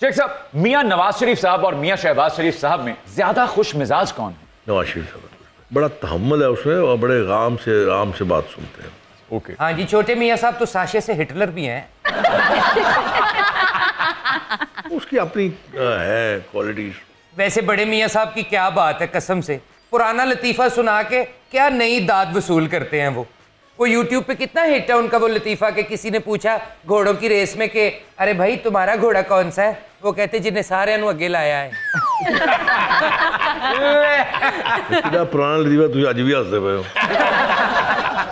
शेख साहब मियाँ नवाज़ शरीफ साहब और मियाँ शहबाज शरीफ साहब में ज़्यादा खुश मिजाज कौन है? नवाज़ शरीफ साहब बड़ा तहमल है उसमें और बड़े गाम से आराम से बात सुनते हैं। ओके। हाँ जी छोटे मियाँ साहब तो साशे से हिटलर भी हैं। उसकी अपनी है क्वालिटीज वैसे बड़े मियाँ साहब की क्या बात है कसम से। पुराना लतीफ़ा सुना के क्या नई दाद वसूल करते हैं वो। वो यूट्यूब पे कितना हिट है उनका वो लतीफ़ा के? किसी ने पूछा घोड़ों की रेस में के अरे भाई तुम्हारा घोड़ा कौन सा है? वो कहते जिन्हें सारे अगे लाया है। कितना पुराना लतीफा तुझे अज भी हँसते पे हो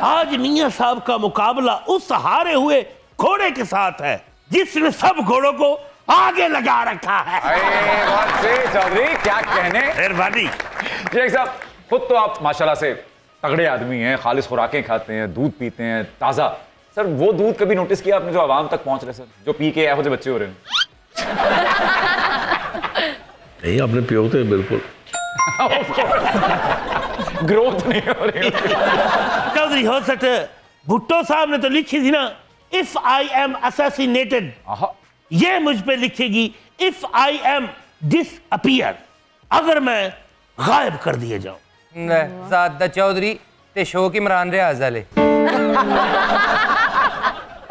आज मियाँ साहब का मुकाबला उस हारे हुए घोड़े के साथ है जिसने सब घोड़ों को आगे लगा रखा है। अरे चौधरी क्या कहने? मेहरबानी। शेख साहब खुद तो आप माशाल्लाह से तगड़े आदमी हैं खालिश खुराकें खाते हैं दूध पीते हैं ताज़ा। सर वो दूध कभी नोटिस किया आपने जो आवाम तक पहुँच रहे सर? जो पी के ऐसे बच्चे हो रहे हैं? नहीं अपने पियोते हैं बिल्कुल ग्रोथ नहीं हो रही चौधरी हो सकते भुट्टो साहब ने तो लिखी थी ना इफ़ आई एम असैसिनेटेड आहा, ये मुझ पे लिखेगी इफ़ आई एम डिसअपियर अगर मैं गायब कर दिए जाऊँ ज़्यादा चौधरी ते शोक इमरान रियाज वाले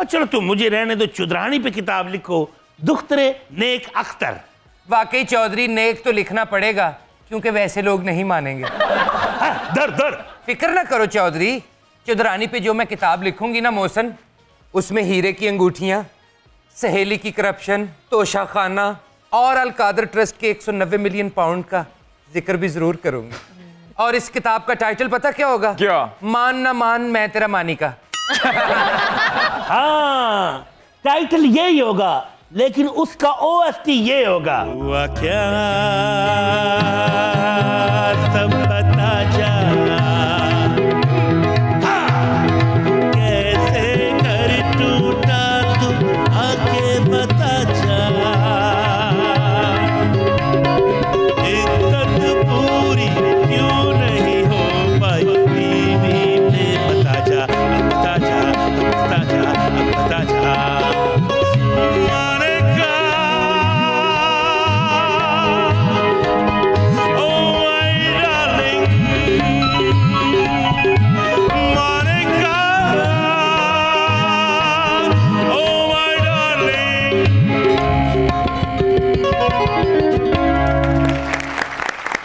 चलो तुम मुझे रहने दो चुदरानी पे किताब लिखो दुख्तरे नेक अख्तर। वाकई चौधरी नेक तो लिखना पड़ेगा क्योंकि वैसे लोग नहीं मानेंगे। हाँ, दर दर। फ़िक्र ना करो चौधरी चौधरानी पे जो मैं किताब लिखूँगी ना मोहसन उसमें हीरे की अंगूठियाँ सहेली की करप्शन तोशा खाना और अलकादर ट्रस्ट के 190 मिलियन पाउंड का ज़िक्र भी ज़रूर करूँगी। और इस किताब का टाइटल पता क्या होगा? क्या? मान ना मान मैं तेरा मानी का हाँ टाइटल यही होगा लेकिन उसका ओ एस टी ये होगा। हुआ क्या? सब पता जा कैसे घर टूटा तू? आके बता जा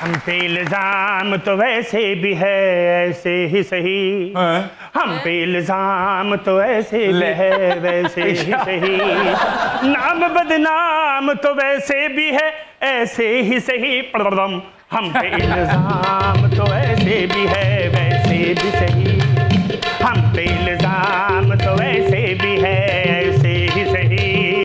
हम पे इल्ज़ाम तो वैसे भी है ऐसे ही सही। हम पे इल्ज़ाम तो ऐसे भी है वैसे ही सही। नाम बदनाम तो वैसे भी है ऐसे ही सही। हम पे इल्ज़ाम तो ऐसे भी है वैसे भी सही।